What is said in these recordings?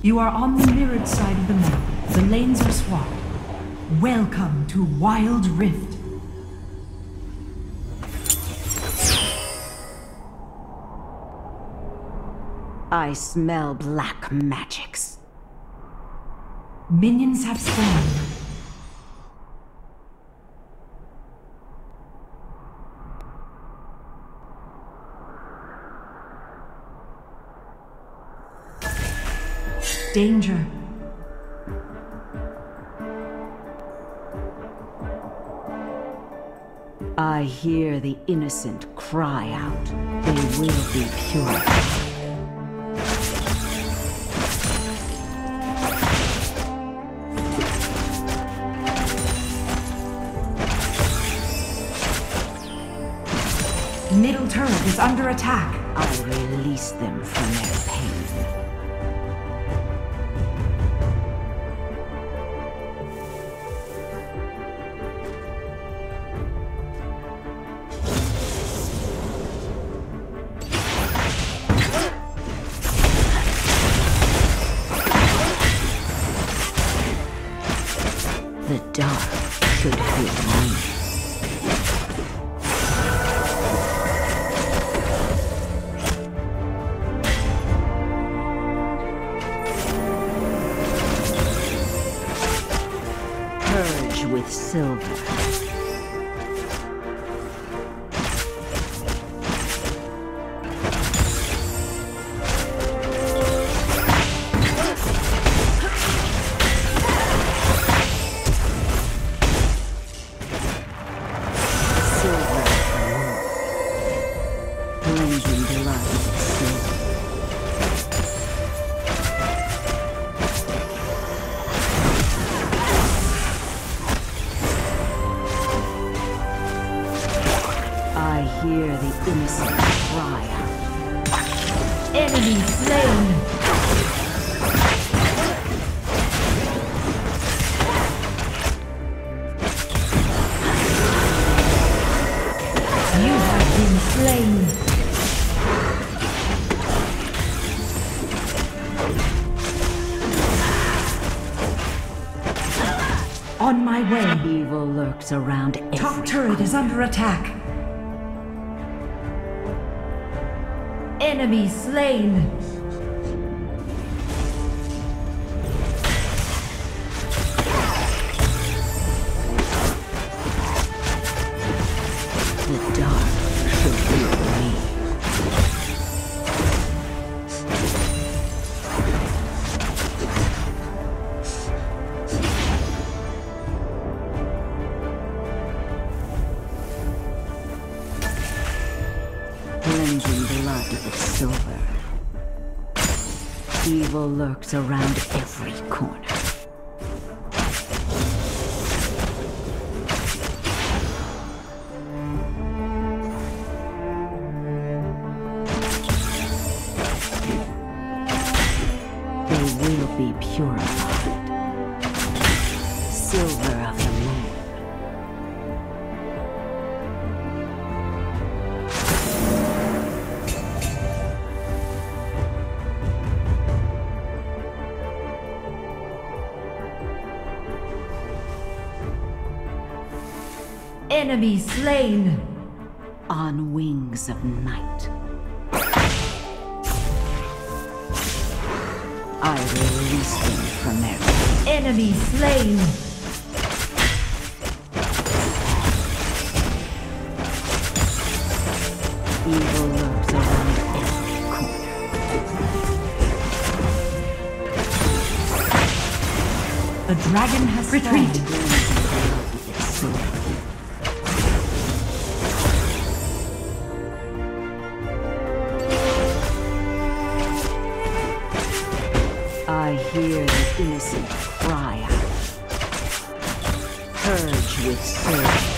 You are on the mirrored side of the map. The lanes are swapped. Welcome to Wild Rift. I smell black magics. Minions have spawned. Danger. I hear the innocent cry out. They will be purified. Middle turret is under attack. I'll release them from their pain. On my way. Evil lurks around every Top turret is under attack. Enemy slain. Cleansing blood with silver. Evil lurks around every corner. Enemy slain. On wings of night. I release them from their Enemy slain. evil lurks around every corner. The dragon has retreat. I hear the innocent cry out. Purge with silver.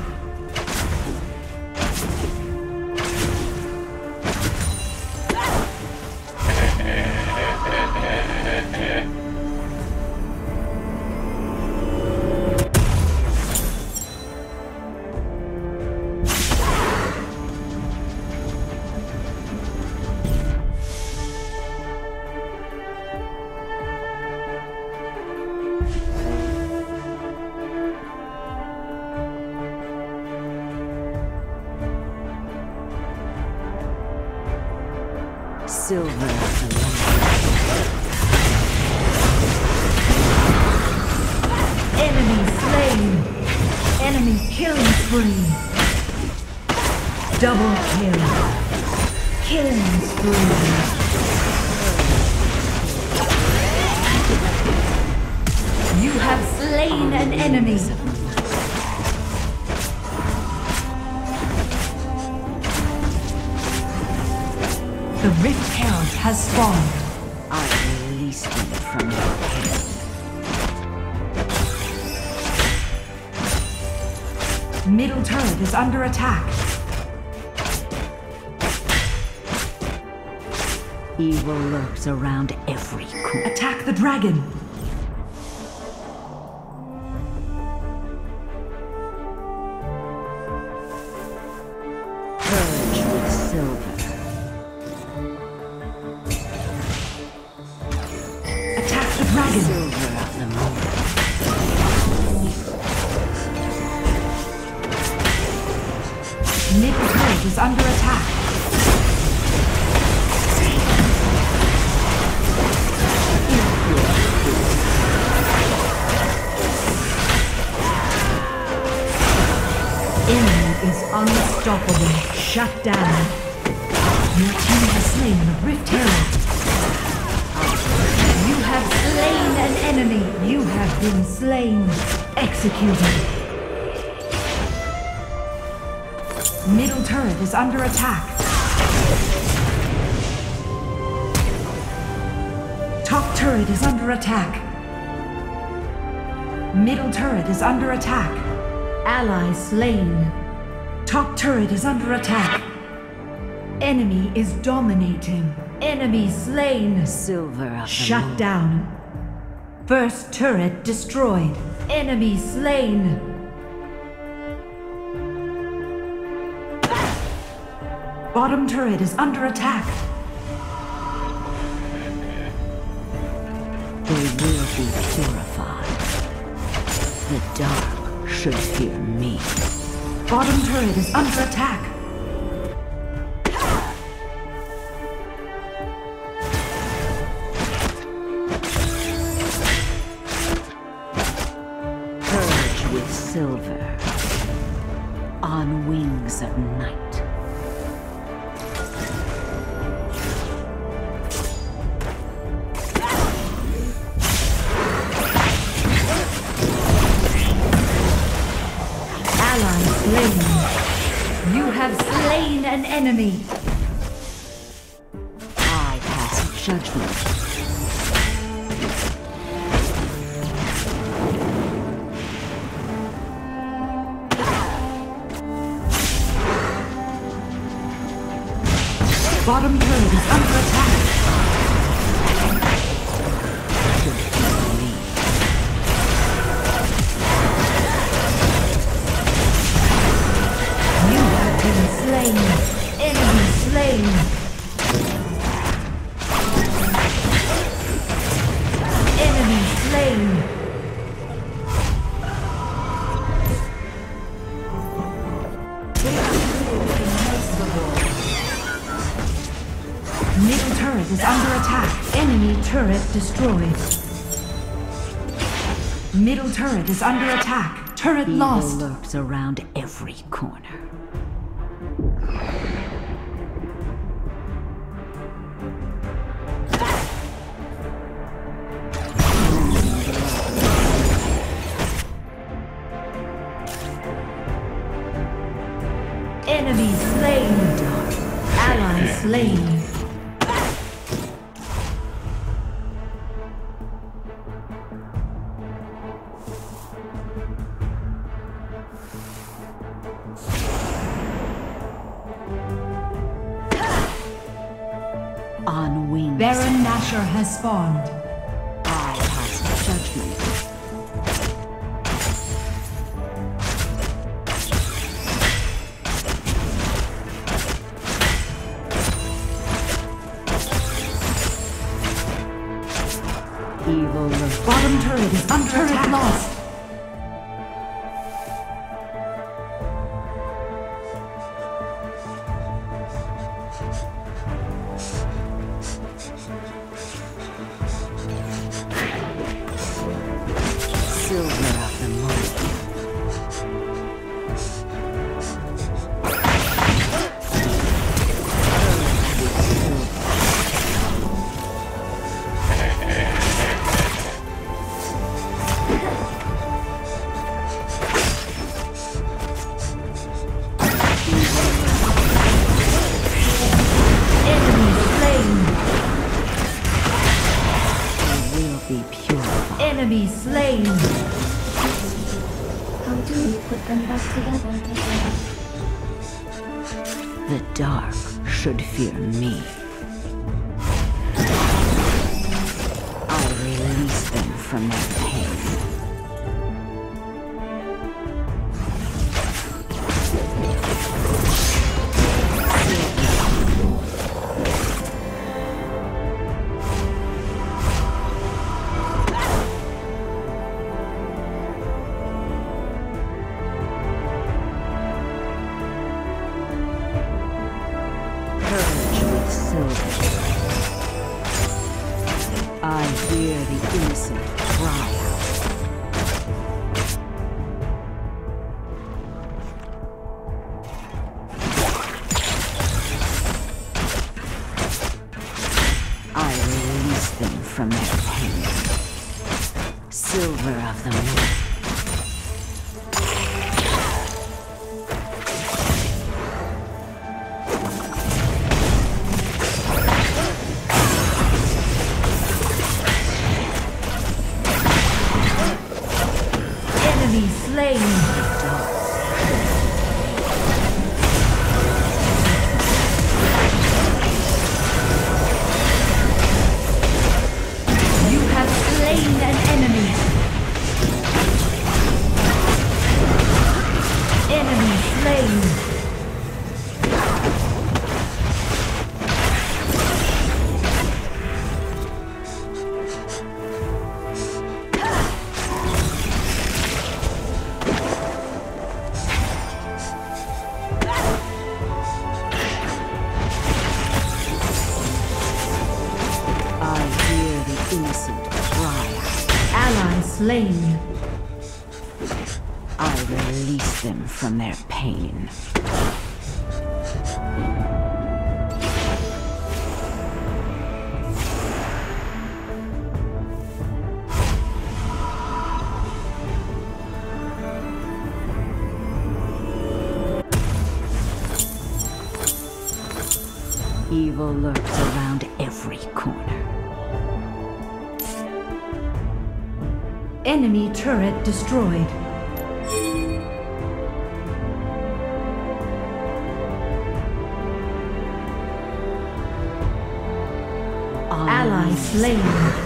Silver Enemy slain. Enemy killing spree. Double kill. Killing spree. You have slain an enemy. Has spawned. I released you from your pain. Middle turret is under attack. Evil lurks around every corner. Attack the dragon. Unstoppable. Shut down. Your team has slain the Rift Herald. You have slain an enemy. You have been slain. Executed. Middle turret is under attack. Top turret is under attack. Middle turret is under attack. Ally slain. Top turret is under attack. Enemy is dominating. Enemy slain. Silver Shut down. First turret destroyed. Enemy slain. Bottom turret is under attack. They will be purified. The dark should fear me. Bottom turret is under attack. Purge with silver. On wings of night. Enemy. I pass judgment. Bottom turret is under attack. You have been slain. Turret is under attack. Enemy turret destroyed. Middle turret is under attack. Turret Evil lost. lurks around every corner. slain. On wings. Baron Nashor has spawned. I judgment. Bottom turret is under turret attack. lost. From their slain. Evil lurks around every corner. Enemy turret destroyed. Ally slain.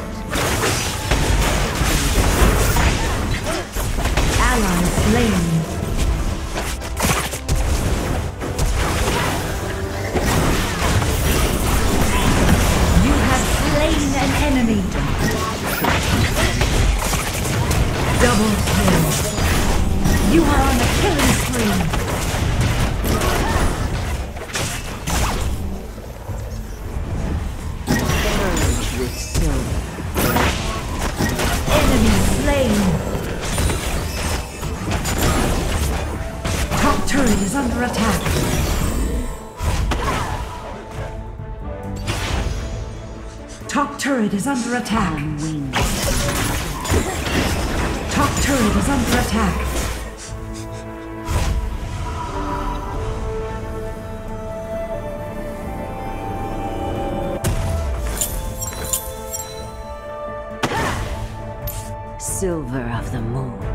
Is under attack. Top turret is under attack. Silver of the moon.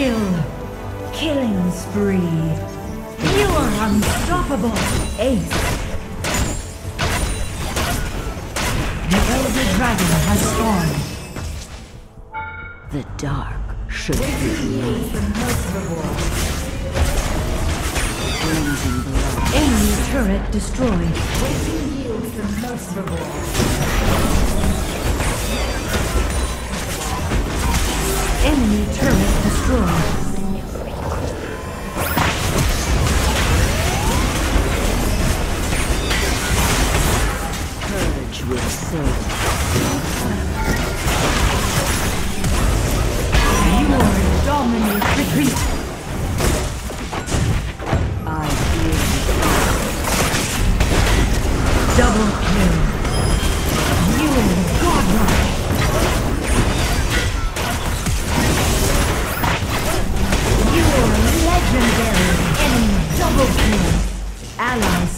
Silver. The Elder Dragon has spawned. The dark should be. Enemy turret destroyed. Waiting yields the most reward.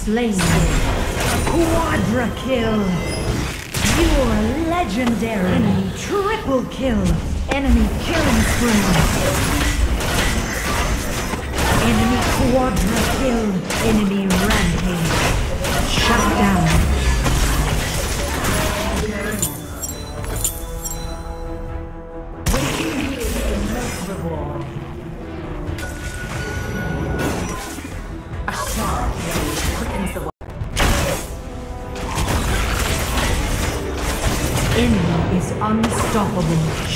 Slain. Quadra kill. You are legendary. Enemy triple kill. Enemy killing spree. Enemy quadra kill. Enemy rampage. Shut down.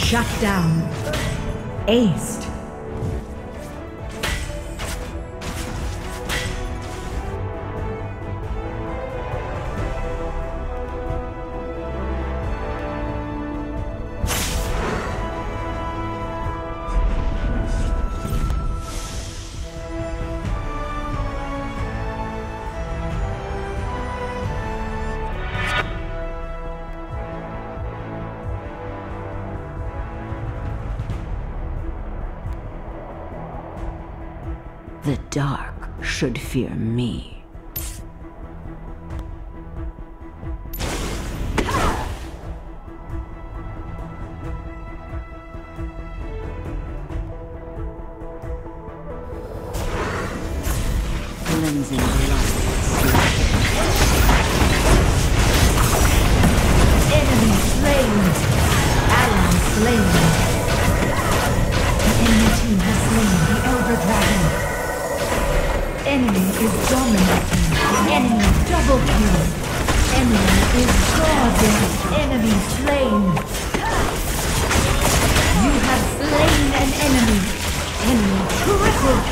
Shut down. Aced. Should fear me.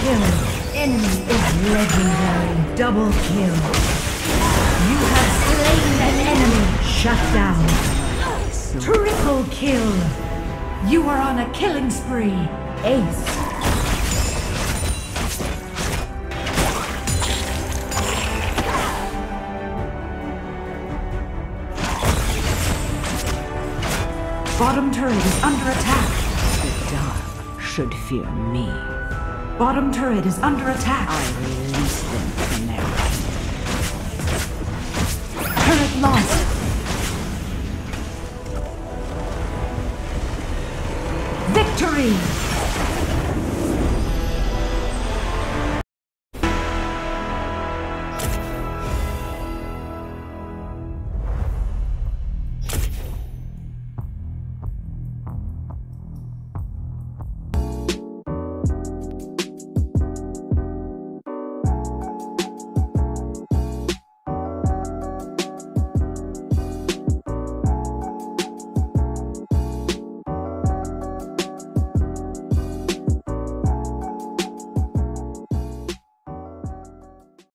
Kill. Enemy is legendary. Double kill. You have slain an enemy. Shut down. Triple kill. You are on a killing spree. Ace. Bottom turret is under attack. The dark should fear me. Bottom turret is under attack. I release them from their Turret lost. Victory!